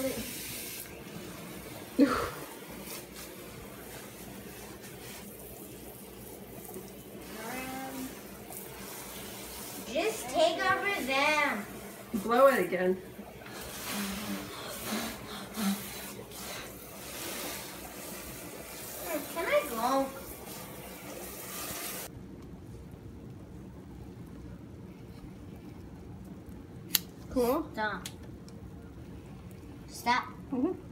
it. Um, Just take over them. Blow it again. Can I go? Cool. Stop. Stop. Mhm.